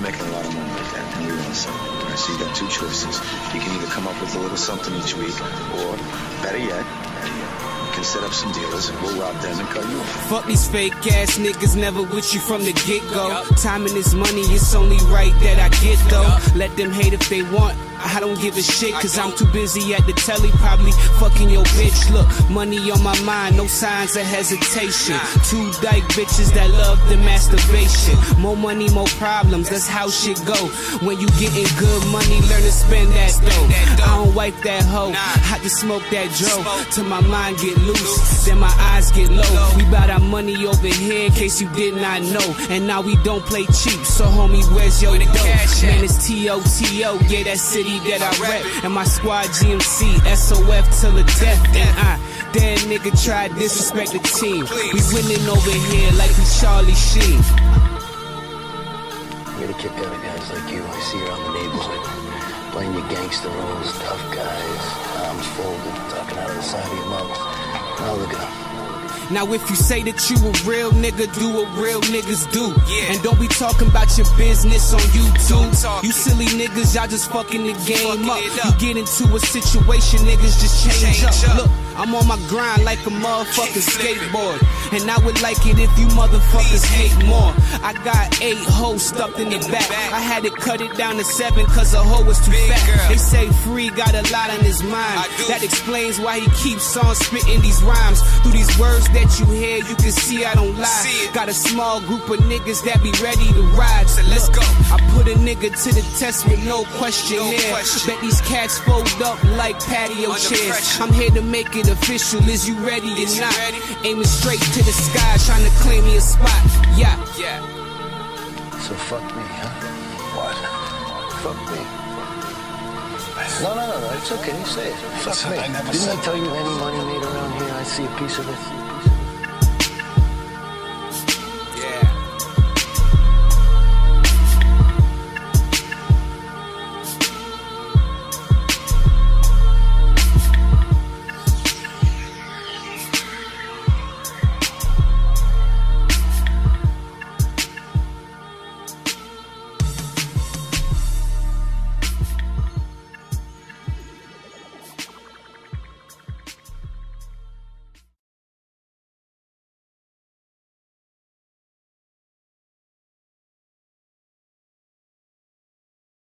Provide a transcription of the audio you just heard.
making a lot of money like that, and we want something. All right, so you got two choices. You can either come up with a little something each week, or better yet, better yet, you can set up some dealers, and we'll rob them and cut you off. Fuck these fake ass niggas, never with you from the get go. Timing is money, it's only right that I get though. Let them hate if they want. I don't give a shit, cause I'm too busy at the telly, probably fucking your bitch. Look, money on my mind, no signs of hesitation. Two dyke bitches that love the masturbation. More money, more problems, that's how shit go. When you getting good money, learn to spend that dough. I don't wipe that hoe, I just smoke that dro. Till my mind get loose, then my eyes get low. We bout money over here, in case you did not know. And now we don't play cheap, so homie, where's your dough? Man, it's T-O-T-O, yeah, that city that I rep. And my squad GMC, SOF till the death. And I, that nigga tried disrespect the team. We winning over here like we Charlie Sheen. I get a kick out of guys like you. I see around the neighborhood. Playing your gangster roles, tough guys, arms folded, talking out of the side of your mouth. Now look at them. Now if you say that you a real nigga, do what real niggas do. And don't be talking about your business on YouTube. You silly niggas, y'all just fucking the game up. You get into a situation, niggas just change, up. Look, I'm on my grind like a motherfucking skateboard. And I would like it if you motherfuckers hate more. I got eight hoes stuffed in the back. I had to cut it down to seven cause a hoe was too fat. They say free got a lot on his mind. That explains why he keeps on spitting these rhymes. Through these words that you hear, you can see I don't lie. Got a small group of niggas that be ready to ride. So let's go. I put a nigga to the test with no questionnaire. Bet these cats fold up like patio chairs. I'm here to make it official. Is you ready or not? Aiming straight to the sky, trying to claim me a spot. Yeah. Yeah. So fuck me, huh? What? Fuck me. No, no, no, no. It's okay. You say it. Fuck Listen, me. I Didn't I tell you any money made around here, I see a piece of it?